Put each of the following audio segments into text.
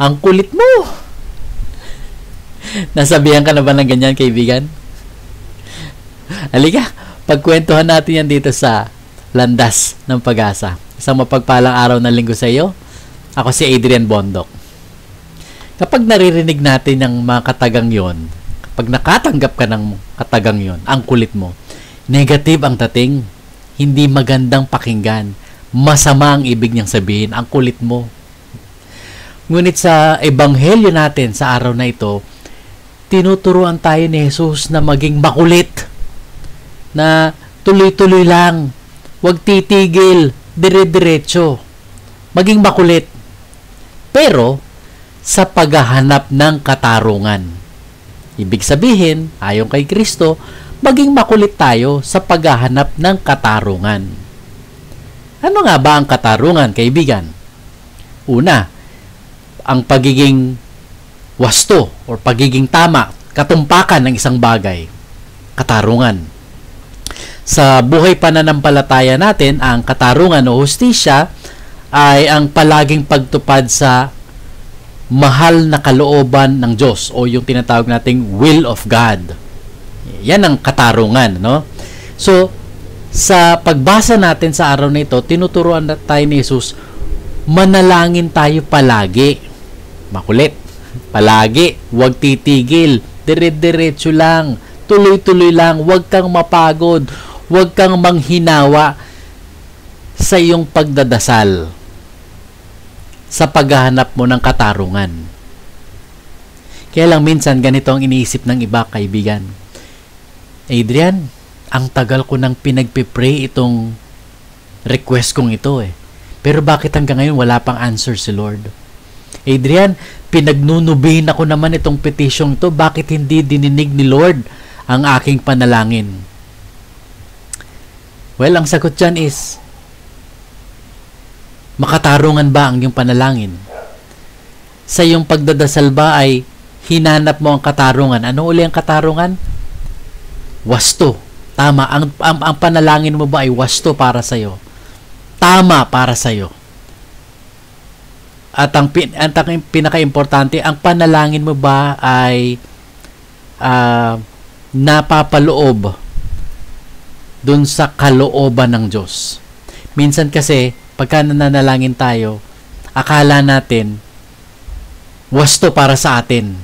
Ang kulit mo! Nasabihan ka na ba ng ganyan, kaibigan? Halika, pagkwentuhan natin yan dito sa Landas ng Pag-asa. Isang mapagpalang araw na linggo sa iyo. Ako si Adrian Bondok. Kapag naririnig natin ng mga katagang yon, kapag nakatanggap ka ng katagang yon, ang kulit mo, negative ang dating, hindi magandang pakinggan, masama ang ibig niyang sabihin, ang kulit mo. Ngunit sa ebanghelyo natin sa araw na ito, tinuturuan tayo ni Jesus na maging makulit, na tuloy-tuloy lang, huwag titigil, dire-diretso, maging makulit. Pero, sa paghahanap ng katarungan. Ibig sabihin, ayon kay Kristo, maging makulit tayo sa paghahanap ng katarungan. Ano nga ba ang katarungan, kaibigan? Una, ang pagiging wasto or pagiging tama, katumpakan ng isang bagay, katarungan. Sa buhay pananampalataya natin, ang katarungan o hustisya ay ang palaging pagtupad sa mahal na kalooban ng Diyos o yung tinatawag nating will of God. Yan ang katarungan, no? So, sa pagbasa natin sa araw na ito, tinuturuan na tayo ni Jesus, manalangin tayo palagi. Makulit. Palagi. Huwag titigil. Dire-diretso lang. Tuloy-tuloy lang. Huwag kang mapagod. Huwag kang manghinawa sa iyong pagdadasal sa paghahanap mo ng katarungan. Kaya lang minsan ganito ang iniisip ng iba kaibigan. Adrian, ang tagal ko nang pinagpipray itong request kong ito eh. Pero bakit hanggang ngayon wala pang answer si Lord? Adrian, pinagnunubihin ako naman itong petition ito. Bakit hindi dininig ni Lord ang aking panalangin? Well, ang sagot dyan is, makatarungan ba ang iyong panalangin? Sa iyong pagdadasal ba ay hinanap mo ang katarungan? Ano uli ang katarungan? Wasto Tama. Ang, ang, ang panalangin mo ba ay wasto para sa iyo? Tama para sa iyo. At ang, pin, ang, pinaka-importante, ang panalangin mo ba ay uh, napapaloob dun sa kalooban ng Diyos. Minsan kasi, pagka nananalangin tayo, akala natin, wasto para sa atin.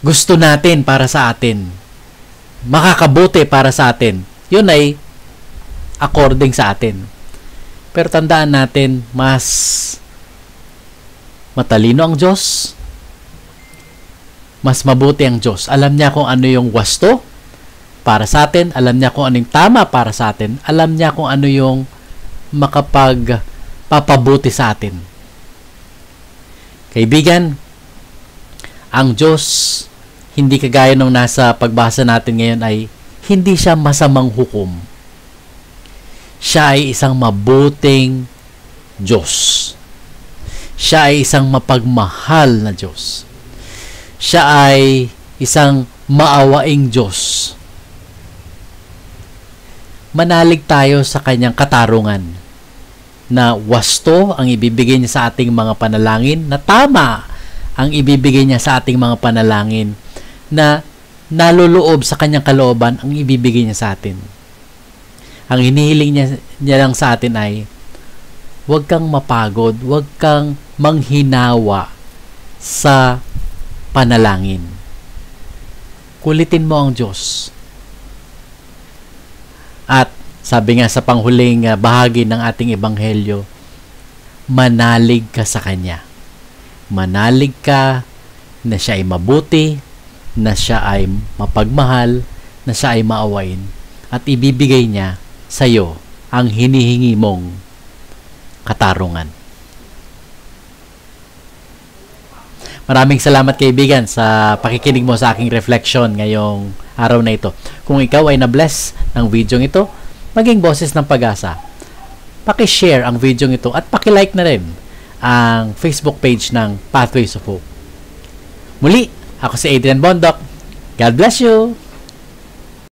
Gusto natin para sa atin makakabuti para sa atin. Yun ay according sa atin. Pero tandaan natin, mas matalino ang Diyos, mas mabuti ang Diyos. Alam niya kung ano yung wasto para sa atin, alam niya kung ano yung tama para sa atin, alam niya kung ano yung makapag papabuti sa atin. Kaibigan, ang Diyos hindi kagaya nung nasa pagbasa natin ngayon ay hindi siya masamang hukom. Siya ay isang mabuting Diyos. Siya ay isang mapagmahal na Diyos. Siya ay isang maawaing Diyos. Manalig tayo sa kanyang katarungan na wasto ang ibibigay niya sa ating mga panalangin na tama ang ibibigay niya sa ating mga panalangin na naluloob sa kanyang kalooban ang ibibigay niya sa atin. Ang hinihiling niya, niya lang sa atin ay huwag kang mapagod, huwag kang manghinawa sa panalangin. Kulitin mo ang Diyos. At sabi nga sa panghuling ah, bahagi ng ating ebanghelyo, manalig ka sa Kanya. Manalig ka na siya ay mabuti, na siya ay mapagmahal, na siya ay maawain, at ibibigay niya sa iyo ang hinihingi mong katarungan. Maraming salamat kaibigan sa pakikinig mo sa aking reflection ngayong araw na ito. Kung ikaw ay na-bless ng video ito, maging boses ng pag-asa. Paki-share ang video ito at paki-like na rin ang Facebook page ng Pathways of Hope. Muli, ako si Adrian Bondok. God bless you!